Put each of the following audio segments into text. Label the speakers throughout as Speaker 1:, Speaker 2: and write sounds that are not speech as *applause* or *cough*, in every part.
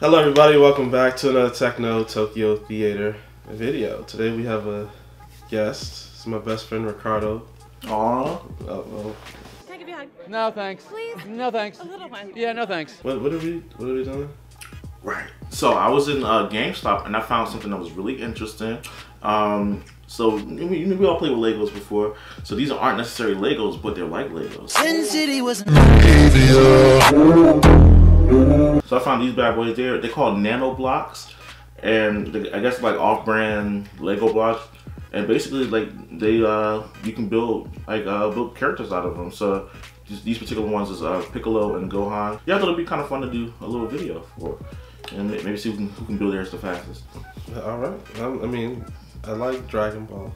Speaker 1: Hello everybody, welcome back to another Techno Tokyo Theater video. Today we have a guest. It's my best friend Ricardo.
Speaker 2: Aww.
Speaker 1: Oh, oh.
Speaker 3: Can I give you a hug?
Speaker 4: No thanks.
Speaker 3: Please?
Speaker 4: No thanks.
Speaker 3: A little one.
Speaker 4: Yeah, no thanks.
Speaker 1: What, what are we what are we doing?
Speaker 2: Right. So I was in uh, GameStop and I found something that was really interesting. Um, so we, we all played with Legos before. So these aren't necessarily Legos, but they're like Legos.
Speaker 5: Sin City was
Speaker 2: So I found these bad boys. They're they called Nano Blocks, and they, I guess like off-brand Lego blocks. And basically, like they uh you can build like uh build characters out of them. So these, these particular ones is uh Piccolo and Gohan. Yeah, I thought it'd be kind of fun to do a little video for, and maybe see who can, who can build theirs the fastest.
Speaker 1: All right. I, I mean, I like Dragon Ball.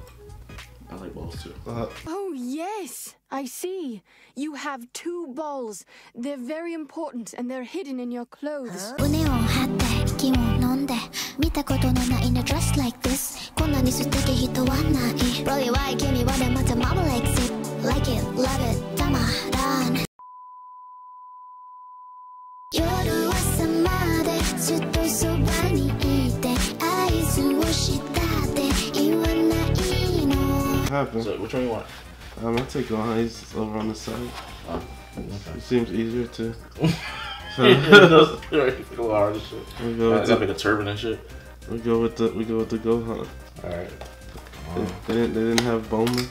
Speaker 2: I like balls too.
Speaker 1: Uh,
Speaker 6: Oh, yes, I see. You have two balls. They're very important and they're hidden in your clothes.
Speaker 7: 胸を張って息を飲んで見たことのないの dress like this こんなに素敵人はない Really why 君はでまた mama like it Like it, love it, たまらん夜朝までずっとそ の
Speaker 1: what happened?
Speaker 2: So which one you want?
Speaker 1: Um, I take. He's over on the side.
Speaker 2: Oh,
Speaker 1: It seems easier to. *laughs* So
Speaker 2: Those Piccolo hard and shit.
Speaker 1: we go with the,
Speaker 2: make a turban and shit.
Speaker 1: we go with the we go with the Gohan.
Speaker 2: All right.
Speaker 1: They, they didn't they didn't have Bulma.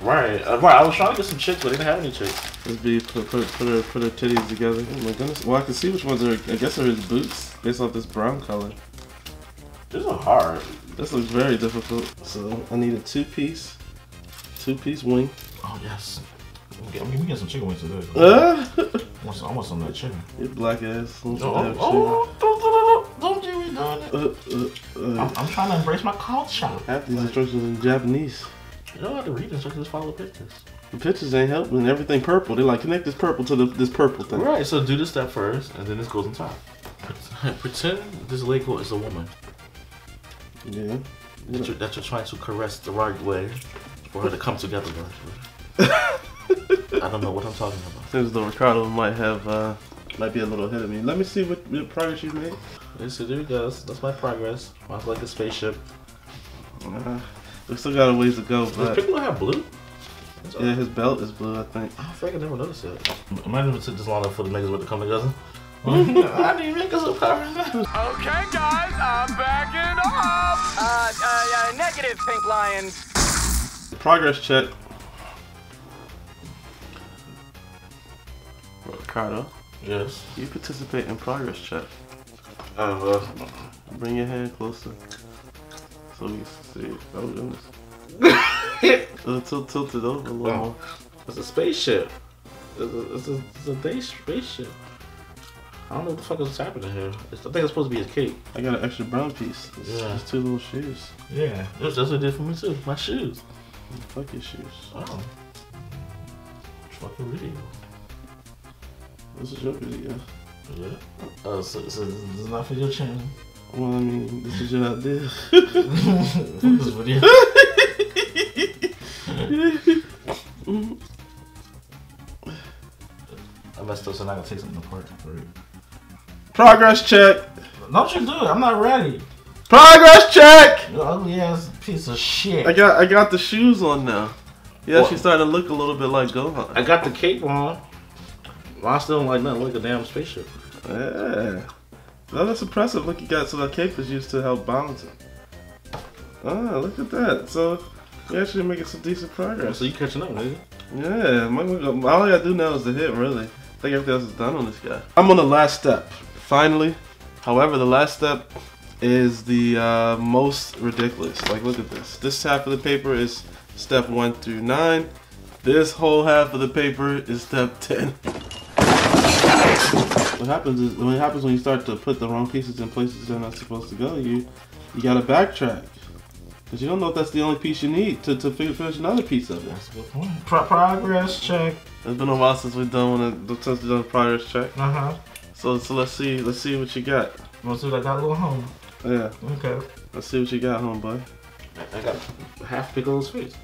Speaker 2: Right, uh, right. I was trying to get some chicks, but they didn't have any chicks.
Speaker 1: Let's be put put put her put her titties together. Oh my goodness. Well, I can see which ones are. I guess are his boots based off this brown color.
Speaker 2: This is hard.
Speaker 1: This looks very difficult. So I need a two piece, two piece wing.
Speaker 2: Oh yes. We can get some chicken wings today.
Speaker 1: Ah!
Speaker 2: I want some, I want some of that chicken.
Speaker 1: Your black ass.
Speaker 2: Oh,
Speaker 1: have
Speaker 2: oh, don't, you be doing it.
Speaker 1: Uh, uh, uh.
Speaker 2: I'm, I'm trying to embrace my culture.
Speaker 1: Half these instructions in Japanese.
Speaker 2: You don't have to read instructions, just follow the pictures.
Speaker 1: The pictures ain't helping. Everything purple. They're like connect this purple to the, this purple thing.
Speaker 2: Right, so do this step first, and then this goes on top. Pretend, *laughs* pretend this Lego is a woman
Speaker 1: Yeah.
Speaker 2: that you're, that you're trying to caress the right way for her to come together. Right? *laughs* I don't know what I'm talking about.
Speaker 1: Seems though Ricardo might have uh might be a little ahead of me. Let me see what, what progress you've made.
Speaker 2: Okay, so there he goes. That's my progress. Mine's like a spaceship.
Speaker 1: Uh, we still got a ways to go,
Speaker 2: Does
Speaker 1: but
Speaker 2: Piccolo have blue?
Speaker 1: yeah, his belt is blue. I think.
Speaker 2: I think I never noticed it. Imagine if it took this long for the niggas with to come together. *laughs* I need niggas up covering
Speaker 4: Okay, guys, I'm backing off. Uh, uh, uh, negative, Pink Lion.
Speaker 1: Progress check. Ricardo,
Speaker 2: Yes.
Speaker 1: you participate in progress check.
Speaker 2: Uh,
Speaker 1: Bring your hand closer so we can see. *laughs* it. Oh goodness. uh, tilt, tilt it over a little
Speaker 2: Oh.
Speaker 1: more.
Speaker 2: it's a spaceship. It's a, it's a, it's a day spaceship. I don't know what the fuck is happening here. It's, I think it's supposed to be a cake.
Speaker 1: I got an extra brown piece. It's
Speaker 2: Yeah.
Speaker 1: just two little shoes.
Speaker 2: Yeah. That's, that's what it did for me too. My shoes.
Speaker 1: Fuck your shoes.
Speaker 2: Oh. Fucking video.
Speaker 1: This is your video.
Speaker 2: Yeah. Uh, so, so this is not for your channel.
Speaker 1: Well, I mean, this is your idea. *laughs*
Speaker 2: Fuck this video. I messed up, so now I gotta take something apart for.
Speaker 1: Progress check.
Speaker 2: Don't you do it? I'm not ready.
Speaker 1: Progress check.
Speaker 2: You ugly ass piece of shit.
Speaker 1: I got I got the shoes on now. Yeah,
Speaker 2: What?
Speaker 1: she's starting to look a little bit like Gohan.
Speaker 2: I got the cape on. I still don't like nothing like a damn spaceship.
Speaker 1: Yeah. No, that's impressive. Look, you got so the cape is used to help balance it. Ah, look at that. So you're actually making some decent progress.
Speaker 2: So you catching up, nigga?
Speaker 1: Yeah, my, all I gotta do now is the hit, really. I think everything else is done on this guy. I'm on the last step, finally. However, the last step is the uh, most ridiculous. Like, look at this. This half of the paper is step one through nine. This whole half of the paper is step 10. What happens is, what happens when you start to put the wrong pieces in places they're not supposed to go, you you gotta backtrack. Because you don't know if that's the only piece you need to, to finish another piece of it.
Speaker 2: That's a good point. Pro- progress check.
Speaker 1: It's been a while since we've done one of since we've done a progress check.
Speaker 2: Uh huh.
Speaker 1: So so let's see let's see what you got.
Speaker 2: Want to see what I got a little home?
Speaker 1: Yeah,
Speaker 2: Okay.
Speaker 1: let's see what you got, homeboy.
Speaker 2: I got half Piccolo's face.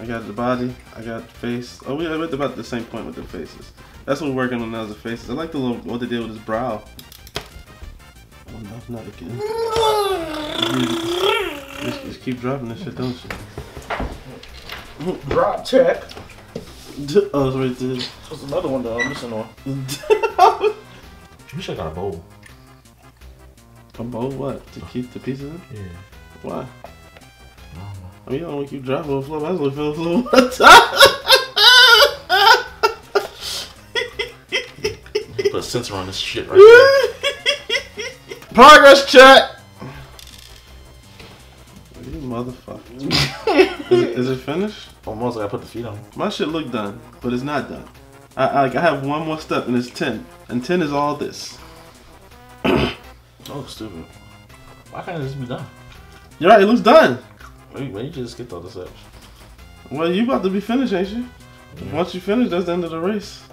Speaker 1: I got the body, I got the face. Oh, we went about the same point with the faces. That's what we're working on now is the faces. I like the little what they did with his brow. Oh, no, not again. just, just keep dropping this shit, don't you?
Speaker 2: Drop check. *laughs*
Speaker 1: Oh, it's right there.
Speaker 2: There's another one though. I'm missing one. *laughs*
Speaker 3: You should have got a bowl.
Speaker 1: Bowl what? To keep the pieces in?
Speaker 3: Yeah.
Speaker 1: Why? I mean, you don't want to keep dropping on the floor. just want to fill the floor one time.
Speaker 3: Put a sensor on this shit right there. *laughs*
Speaker 1: Progress check. You motherfucker. *laughs* is, it, is it finished?
Speaker 3: Almost, I put the feet on.
Speaker 1: My shit look done, but it's not done. I, I, I have one more step and it's 10. And 10 is all this.
Speaker 3: Oh, stupid. Why can't this be done?
Speaker 1: You're right, it looks done.
Speaker 3: Wait, wait, you just skipped all the steps.
Speaker 1: Well, you about to be finished, ain't you? Once you finish, that's the end of the race.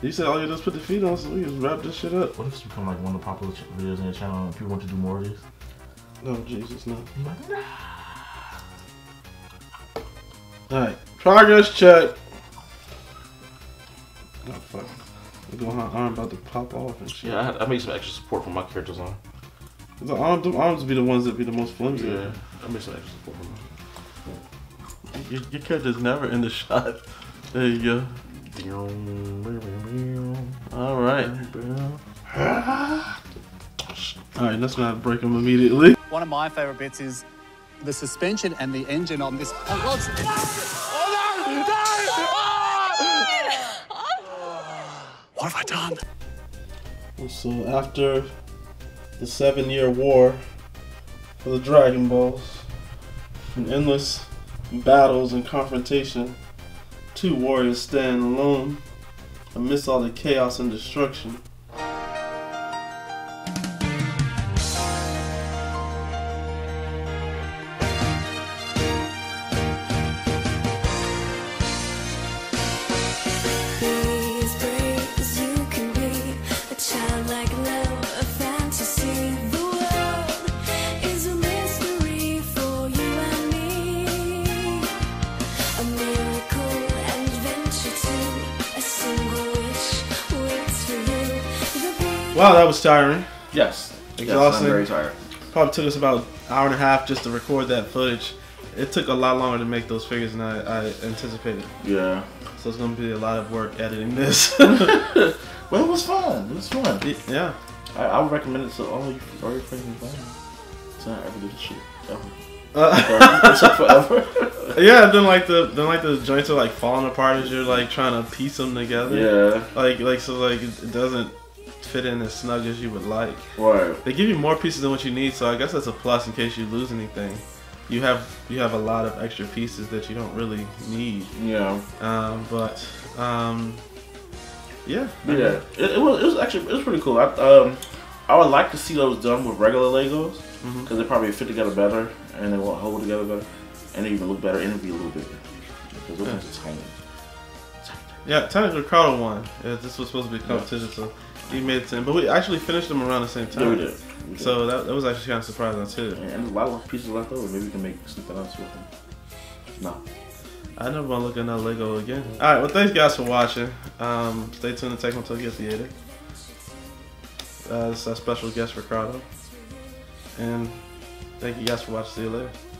Speaker 1: You said all you just put the feet on, so we just wrap this shit up.
Speaker 3: What if it's become like one of the popular ch- videos on your channel and people want to do more of these?
Speaker 1: No, Jesus, no. Alright, progress check. Look at my arm about to pop off and shit.
Speaker 3: Yeah, I, had, I made some extra support for my characters on.
Speaker 1: The arms, the arms be the ones that be the most flimsy.
Speaker 3: Yeah, I made some extra support for them.
Speaker 1: Your, your character's never in the *laughs* shot. There you go. Alright. Alright, let's not break them immediately.
Speaker 5: One of my favourite bits is the suspension and the engine on this. Oh, God. What have I
Speaker 1: So after the seven year war for the Dragon Balls, and endless battles and confrontation, two warriors stand alone amidst all the chaos and destruction. Wow, that was tiring.
Speaker 2: Yes. Yes,
Speaker 1: Exhausting.
Speaker 2: I'm very tired.
Speaker 1: Probably took us about an hour and a half just to record that footage. It took a lot longer to make those figures than I, I anticipated.
Speaker 2: Yeah.
Speaker 1: So it's gonna be a lot of work editing this. *laughs* *laughs*
Speaker 2: Well, it was fun. It was fun.
Speaker 1: yeah.
Speaker 2: I, I would recommend it to all you all your friends and family. To not ever do this shit ever.
Speaker 1: Uh, *laughs*
Speaker 2: forever.
Speaker 1: yeah, then like the then like the joints are like falling apart as you're like trying to piece them together.
Speaker 2: yeah.
Speaker 1: Like like so like it it doesn't fit in as snug as you would like.
Speaker 2: Right.
Speaker 1: They give you more pieces than what you need, so I guess that's a plus in case you lose anything. You have you have a lot of extra pieces that you don't really need.
Speaker 2: Yeah.
Speaker 1: Um, but um, yeah,
Speaker 2: Yeah. It, it was. It was actually. It was pretty cool. I um. I would like to see those done with regular Legos because they probably fit together better and they won't hold together better and they even look better and it'll be a little bigger because those ones are tiny.
Speaker 1: Yeah, technically Ricardo won. Yeah, this was supposed to be a competition, so he made 10. But we actually finished them around the same
Speaker 2: Yeah,
Speaker 1: time.
Speaker 2: we did. We did.
Speaker 1: So that, that was actually kind of surprising too.
Speaker 2: and a lot of pieces left over. Maybe we can make something else with them. No.
Speaker 1: I never want to look at that Lego again. All right, well, thanks guys for watching. Um, stay tuned to Techno Tokyo Theater. Uh, this is our special guest Ricardo, and thank you guys for watching. See you later.